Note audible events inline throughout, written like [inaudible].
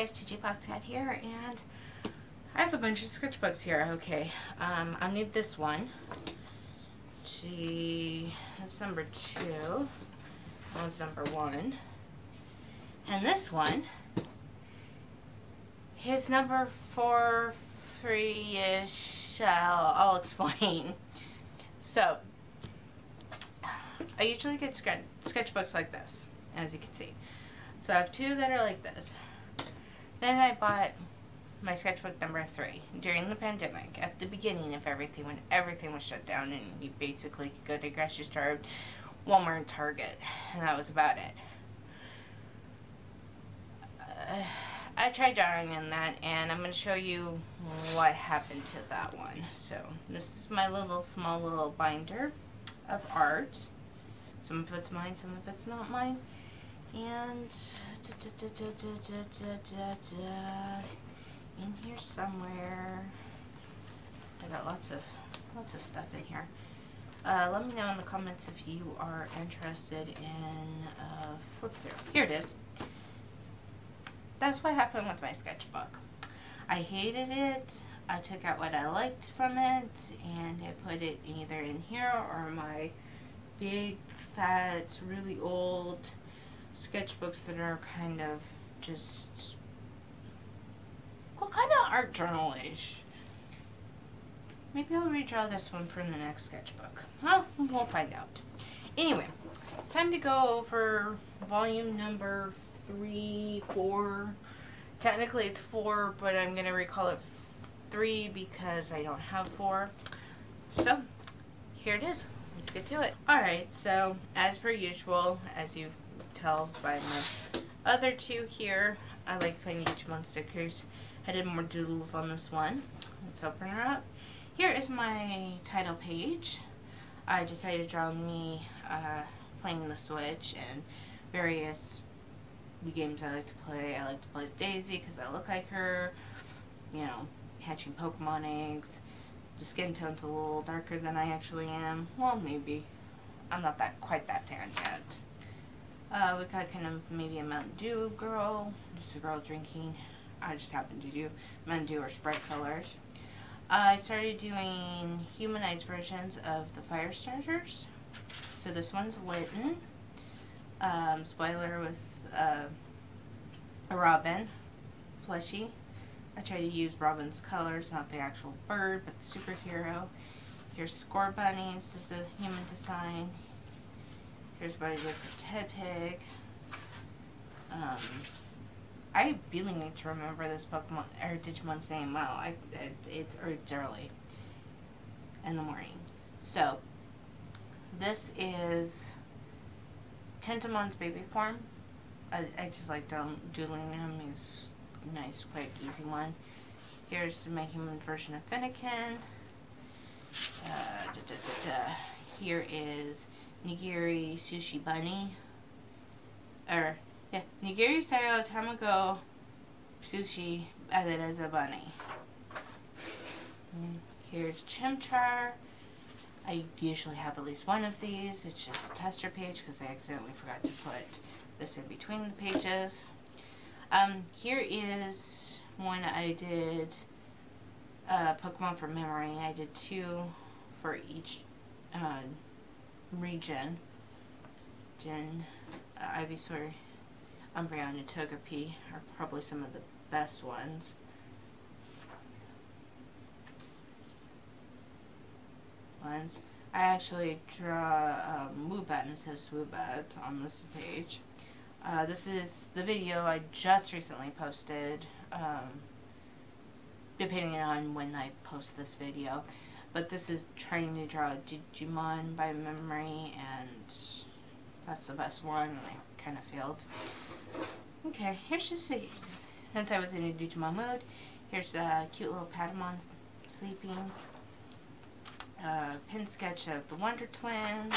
guys, Digi Fox Cat here, and I have a bunch of sketchbooks here. Okay, um, I'll need this one. Gee, that's number two. That's number one. And this one is number four, three-ish. I'll, I'll explain. So, I usually get sketchbooks like this, as you can see. So I have two that are like this. Then I bought my sketchbook number three. During the pandemic at the beginning of everything when everything was shut down and you basically could go to grocery store walmart and target and that was about it. Uh, i tried drawing in that and i'm going to show you what happened to that one. So this is my little small little binder of art. Some of it's mine some of it's not mine and da, da, da, in here somewhere. I got lots of lots of stuff in here. Uh, let me know in the comments if you are interested in uh, flip through. Here it is. That's what happened with my sketchbook. I hated it. I took out what I liked from it and I put it either in here or my big, fat, really old sketchbooks that are kind of just well, kind of art journal-ish. Maybe I'll redraw this one for the next sketchbook. Well, we'll find out. Anyway, it's time to go over volume number three, four. Technically it's four, but I'm going to recall it three because I don't have four. So, here it is. Let's get to it. Alright, so as per usual, as you tell by my other two here, I like putting Digimon stickers. I did more doodles on this one. Let's open her up. Here is my title page. I decided to draw me uh, playing the Switch and various games I like to play. I like to play as Daisy because I look like her. You know, hatching Pokemon eggs. The skin tone's a little darker than I actually am. Well, maybe. I'm not that quite that tan yet. Uh, we got kind of maybe a Mountain Dew girl, just a girl drinking I just happened to do Mountain Dew or Sprite colors. I started doing humanized versions of the fire starters. So this one's Litten. Um, spoiler with uh, a robin plushie. I try to use Robin's colors, not the actual bird, but the superhero. Here's Scorbunnies. This is a human design. Here's what I did for Tepig. Um, I really need to remember this Pokemon or Digimon's name. Wow, I it, it's it's early in the morning. So this is Tentomon's baby form. I, I just like doodling him. He's nice, quick, easy one. Here's my human version of Fennekin. Uh, da, da, da, Here is Nigiri Sushi Bunny. Or yeah, nigiri style tamago sushi added as a bunny. Here's Chimchar. I usually have at least one of these. It's just a tester page because I accidentally forgot to put this in between the pages. Um, here is one I did uh, Pokemon from memory. I did two for each uh, region. Gen, uh, Ivysaur, Umbreon and Togepi are probably some of the best ones. Ones. I actually draw um, Woobat instead of Swoobat on this page. Uh, this is the video I just recently posted, um, depending on when I post this video. But this is trying to draw Digimon by memory, and that's the best one, I kind of failed. Okay, here's just a, since I was in a Digimon mode, here's a cute little Patamon sleeping. Uh, pen sketch of the Wonder Twins.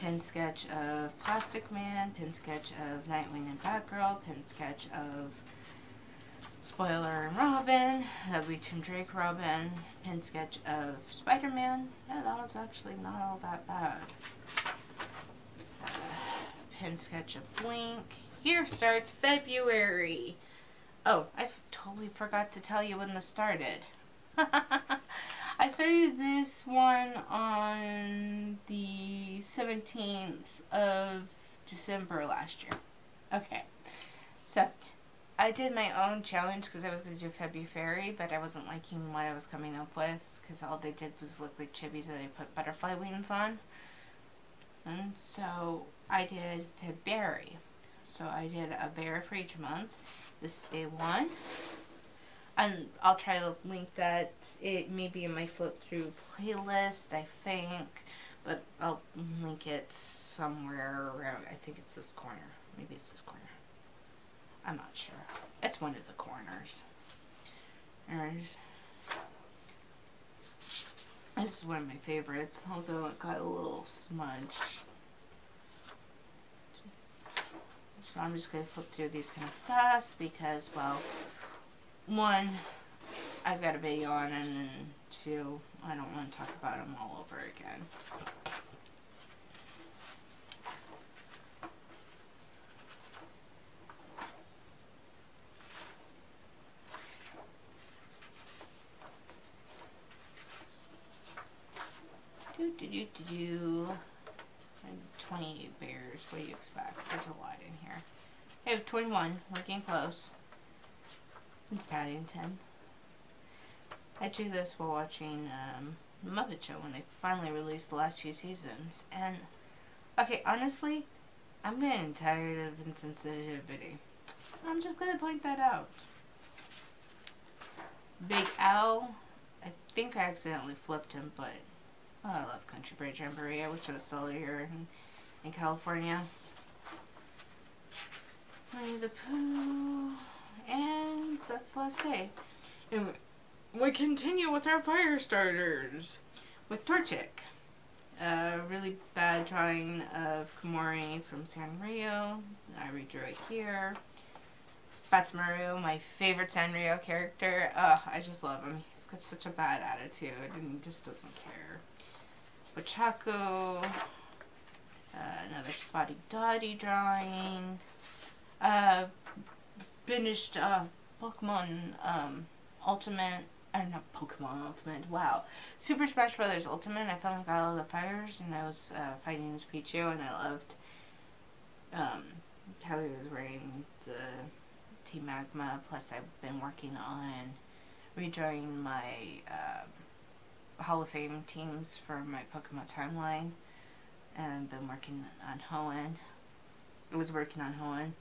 Pin sketch of Plastic Man. Pin sketch of Nightwing and Batgirl. Pin sketch of Spoiler and Robin. That would be Tim Drake Robin. Pen sketch of Spider-Man. Yeah, that one's actually not all that bad. Uh, pen sketch of Blink here starts February. Oh, I totally forgot to tell you when this started. [laughs] I started this one on the 17th of December last year. Okay, so I did my own challenge because I was going to do February, but I wasn't liking what I was coming up with because all they did was look like chibis that I put butterfly wings on. And so I did February. So I did a bear for each month. This is day one. And I'll try to link that. It may be in my flip through playlist, I think. But I'll link it somewhere around. I think it's this corner. Maybe it's this corner. I'm not sure. It's one of the corners. There's this is one of my favorites, although it got a little smudged. So I'm just going to flip through these kind of fast because, well, one, I've got a video on, and two, I don't want to talk about them all over again. Do do do. 28 bears. What do you expect? There's a lot in here. I have 21. We're getting close. Paddington. I drew this while watching um, Muppet Show when they finally released the last few seasons. And, okay, honestly, I'm getting tired of insensitivity. I'm just going to point that out. Big Al, I think I accidentally flipped him, but oh, I love Country Bear Jamboree. I wish it was still here in, in California. Winnie the Pooh. And that's the last day. And we continue with our fire starters with Torchic. A really bad drawing of Kuromi from Sanrio. I redrew it here. Badtz-Maru, my favorite Sanrio character. Ugh, I just love him. He's got such a bad attitude and he just doesn't care. Ochako. Uh, another Spotty Dotty drawing. Uh, finished uh, Pokemon um, Ultimate, or not Pokemon Ultimate, wow. Super Smash Brothers Ultimate, I finally got all the fighters, and I was uh, fighting as Pichu, and I loved um, how he was wearing the Team Magma, plus I've been working on redrawing my uh, Hall of Fame teams for my Pokemon timeline, and been working on Hoenn. I was working on Hoenn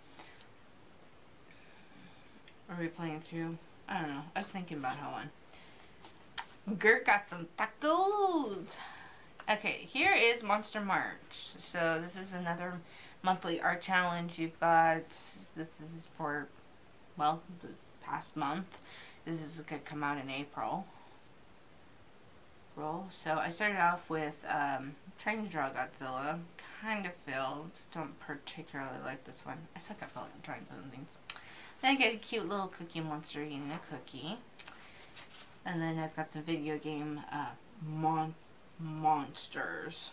are we playing through? I don't know. I was thinking about how one. Gert got some tacos. Okay, here is Monster March. So this is another monthly art challenge. You've got, this is for, well, the past month. This is going to come out in April. So I started off with um, trying to draw Godzilla. Kind of failed. Don't particularly like this one. I suck at drawing things. Then I get a cute little cookie monster eating a cookie. And then I've got some video game uh, mon monsters.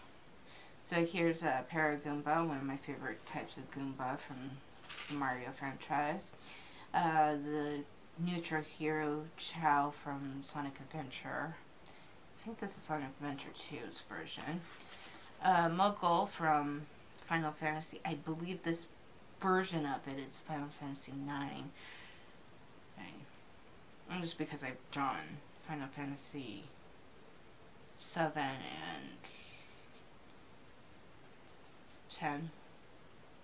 So here's a Paragoomba, one of my favorite types of Goomba from the Mario franchise. Uh, the Neutral Hero Chao from Sonic Adventure. I think this is on Adventure 2's version. Uh, Moogle from Final Fantasy. I believe this version of it, it's Final Fantasy 9. Okay. And just because I've drawn Final Fantasy 7 and 10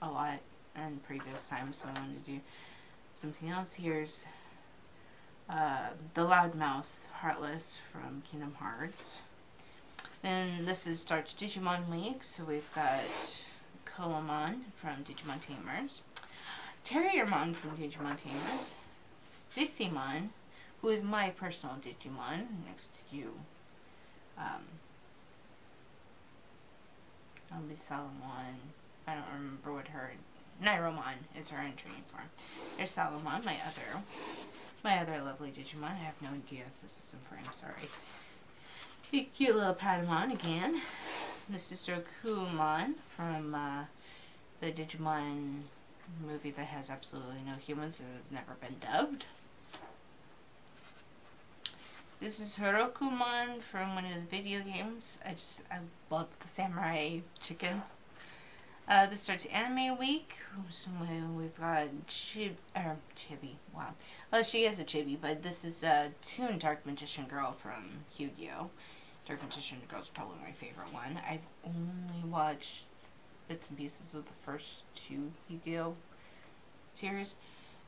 a lot and previous times, so I wanted to do something else. Here's uh, the Loudmouth Heartless from Kingdom Hearts. Then this is starts Digimon Week, so we've got Calumon from Digimon Tamers, Terriermon from Digimon Tamers, Viximon, who is my personal Digimon, next to you. Um, Salamon. I don't remember what her Nyaromon is her entry form. There's Salamon, my other my other lovely Digimon. I have no idea if this is in frame, sorry. The cute little Patamon again. This is Drakumon from uh, the Digimon movie that has absolutely no humans and has never been dubbed. This is Hyokomon from one of the video games. I just, I love the samurai chicken. Uh, this starts Anime Week. We've got Chib, er, Chibi. Wow. Well, she is a Chibi, but this is uh, Toon Dark Magician Girl from Yu-Gi-Oh! Dark Magician Girl is probably my favorite one. I've only watched bits and pieces of the first two Yu-Gi-Oh! series.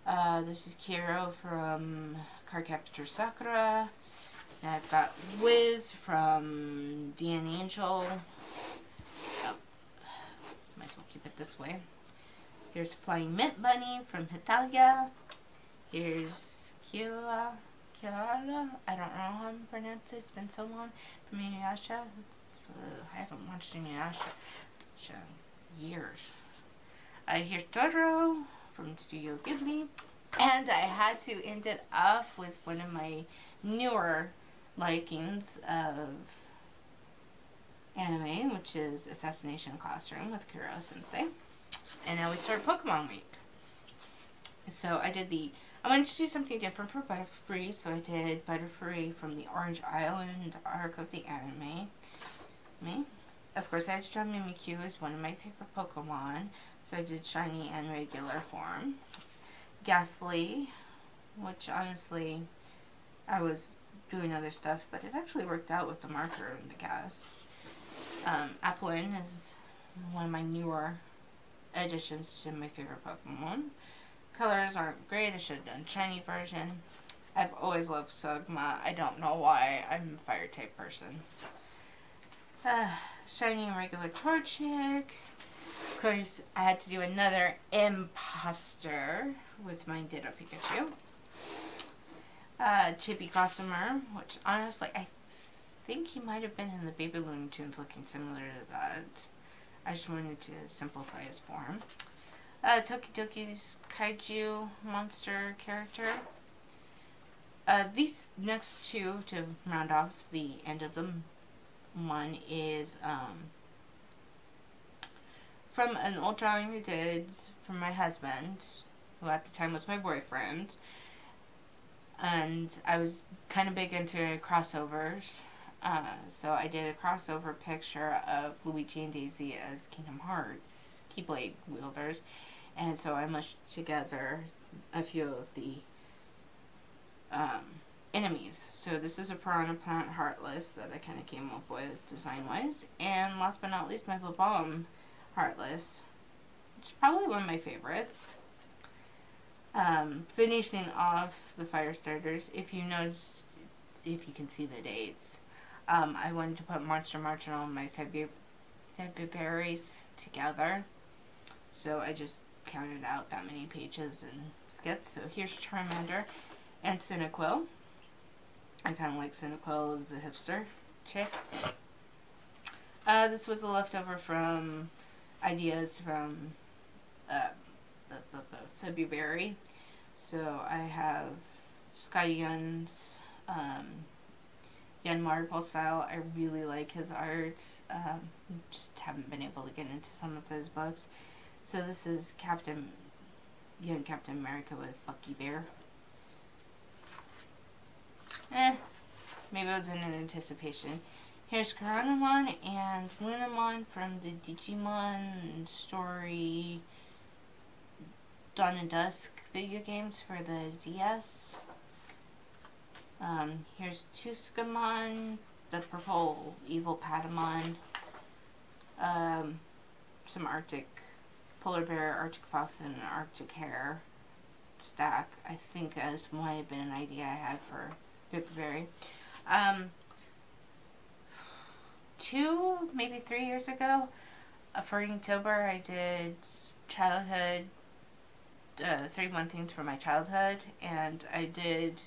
Uh, this is Kero from Cardcaptor Sakura. I've got Wiz from D.N.Angel. Might as well keep it this way. Here's Flying Mint Bunny from Hetalia. Here's Kira. Kiara. I don't know how to pronounce it. It's been so long. From Inuyasha. I haven't watched Inuyasha years. Uh, here's Totoro from Studio Ghibli. And I had to end it off with one of my newer likings of anime, which is Assassination Classroom with Koro Sensei. And now we start Pokemon Week. So I did the, I wanted to do something different for Butterfree, so I did Butterfree from the Orange Island arc of the anime. Me. Of course, I had to draw Mimikyu as one of my favorite Pokemon, so I did shiny and regular form. Gastly, which honestly, I was doing other stuff, but it actually worked out with the marker and the gas. Um, Applin is one of my newer additions to my favorite Pokemon. Colors aren't great. I should have done shiny version. I've always loved Slugma. I don't know why. I'm a fire type person. Uh, shiny and regular Torchic. Of course, I had to do another imposter with my Ditto Pikachu uh, Chibi Gossamer, which honestly, I think he might have been in the Baby Looney Tunes looking similar to that. I just wanted to simplify his form. Uh, Tokidoki's Kaiju monster character. Uh, these next two to round off the end of them. One is um, from an old drawing I did from my husband, who at the time was my boyfriend and I was kind of big into crossovers. Uh, so I did a crossover picture of Luigi and Daisy as Kingdom Hearts Keyblade wielders, and so I mushed together a few of the um, enemies. So this is a Piranha Plant Heartless that I kind of came up with design-wise, and last but not least, my Bomb Heartless, which is probably one of my favorites. Um, finishing off the fire starters, if you notice, if you can see the dates, um, I wanted to put Monster March and all my February February's together. So I just counted out that many pages and skipped. So here's Charmander and Cyndaquil. I kind of like Cyndaquil as a hipster chick. Uh, this was a leftover from ideas from uh, February. So I have Skottie Young's um, Young Marvel style. I really like his art. Um, just haven't been able to get into some of his books. So this is Captain Young Captain America with Bucky Bear. Eh, maybe it was in anticipation. Here's Coronamon and Lunamon from the Digimon story Dawn and Dusk video games for the DS. Um, here's Tsukaimon, the purple evil Patamon. Um, some Arctic polar bear, Arctic fox, and Arctic hare stack. I think as might have been an idea I had for February. Um, two, maybe three years ago, for Inktober, I did childhood uh, 31 things from my childhood, and I did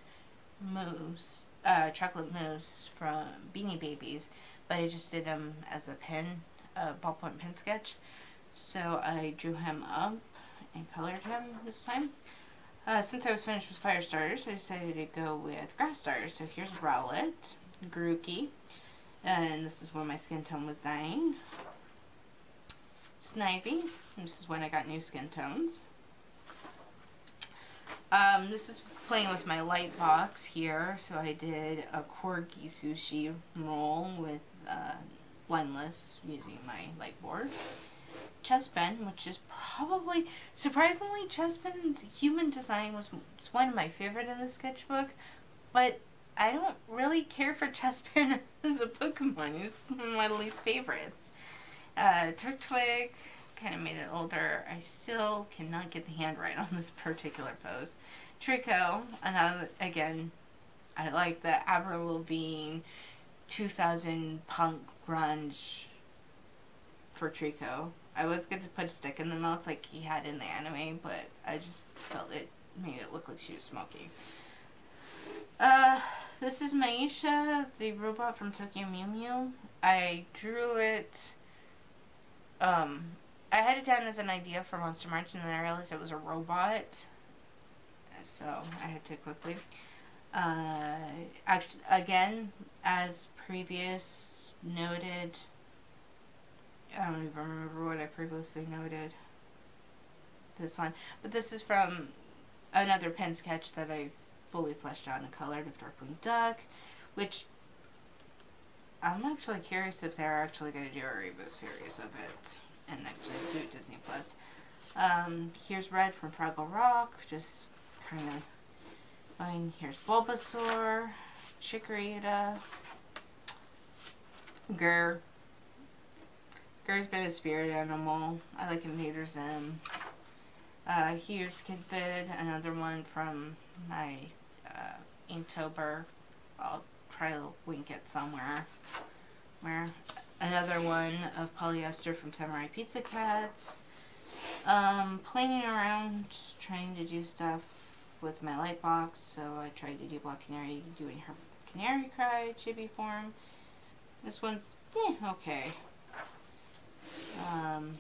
moose, uh, chocolate moose from Beanie Babies, but I just did them as a pen, a ballpoint pen sketch. So I drew him up and colored him this time. Uh, since I was finished with fire starters, I decided to go with grass starters. So here's Rowlet, Grookey, and this is when my skin tone was dying. Snivy, this is when I got new skin tones. Um, this is playing with my light box here. So I did a corgi sushi roll with uh, blendless using my light board. Chespin, which is probably, surprisingly, Chespin's human design was, one of my favorite in the sketchbook, but I don't really care for Chespin [laughs] as a Pokemon. He's one of my least favorites. Uh, Turtwig kind of made it older. I still cannot get the hand right on this particular pose. Treecko, another, again, I like the Avril Lavigne 2000 punk grunge for Treecko. I was going to put a stick in the mouth like he had in the anime, but I just felt it made it look like she was smoking. Uh, this is Masha, the robot from Tokyo Mew Mew. I drew it, um, I had it down as an idea for Monster March, and then I realized it was a robot. So I had to quickly. Uh, again, as previous noted, I don't even remember what I previously noted. This line, But this is from another pen sketch that I fully fleshed out and colored of Darkwing Duck, which I'm actually curious if they're actually going to do a reboot series of it and actually do Disney Plus. Um, here's Red from Fraggle Rock, just kind of fine. Here's Bulbasaur, Chikorita, GIR. GIR's been a spirit animal. I like Invader Zim. Uh, here's Kidfid, another one from my uh, Inktober. I'll try to link it somewhere. Where another one of Polly Esther from Samurai Pizza Cats. Um, playing around, trying to do stuff with my light box. So I tried to do Black Canary doing her Canary Cry chibi form. This one's, eh, okay. Um,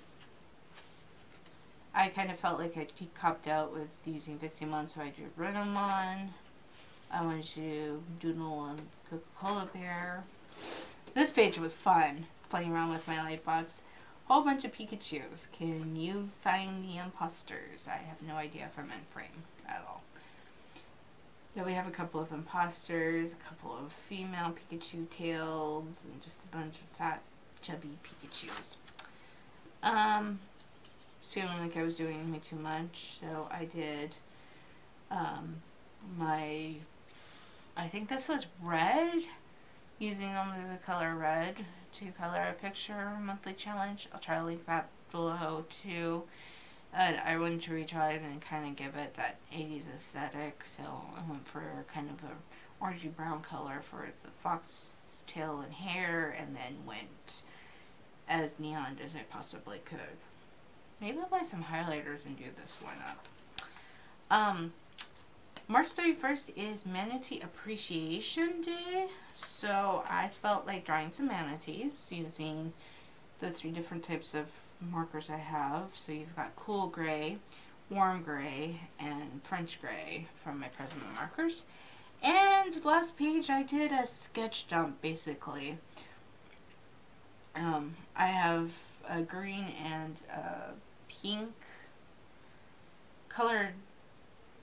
I kind of felt like I copped out with using Viximon, so I drew Renamon. I wanted to do doodle on Coca-Cola Bear. This page was fun, playing around with my light box. Whole bunch of Pikachus. Can you find the imposters? I have no idea if I'm in frame at all. Yeah, we have a couple of imposters, a couple of female Pikachu tails, and just a bunch of fat, chubby Pikachus. Um, feeling like I was doing way too much, so I did um, my, I think this was red, using only the color red to color a picture monthly challenge. I'll try to link that below too. Uh, I wanted to retry it and kind of give it that 80s aesthetic, so I went for kind of a orangey brown color for the fox tail and hair, and then went as neon as I possibly could. Maybe I'll buy some highlighters and do this one up. Um, March 31st is Manatee Appreciation Day, so I felt like drawing some manatees using the three different types of markers I have. So you've got cool gray, warm gray, and French gray from my Present markers. And last page I did a sketch dump basically. Um, I have a green and a pink colored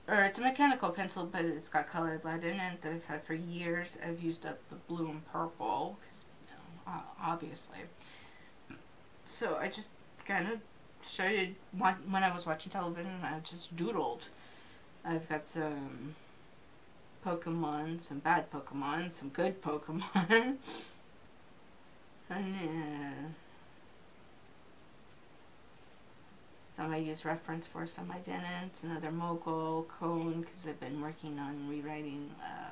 or it's a mechanical pencil, but it's got colored lead in it that I've had for years. I've used up the blue and purple, because, you know, obviously. So I just kind of started, when I was watching television, I just doodled. I've got some Pokemon, some bad Pokemon, some good Pokemon. [laughs] and uh, some I used reference for, some I didn't. Another Moogle, Cone, because I've been working on rewriting uh,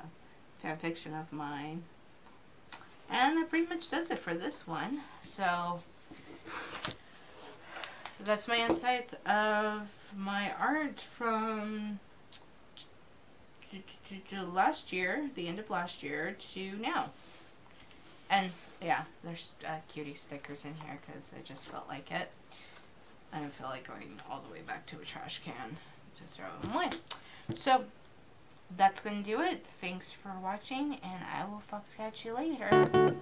fan fiction of mine. And that pretty much does it for this one. So that's my insights of my art from last year, the end of last year, to now. And yeah, there's uh, cutie stickers in here because I just felt like it. I don't feel like going all the way back to a trash can to throw them away. So that's going to do it. Thanks for watching, and I will fox catch you later.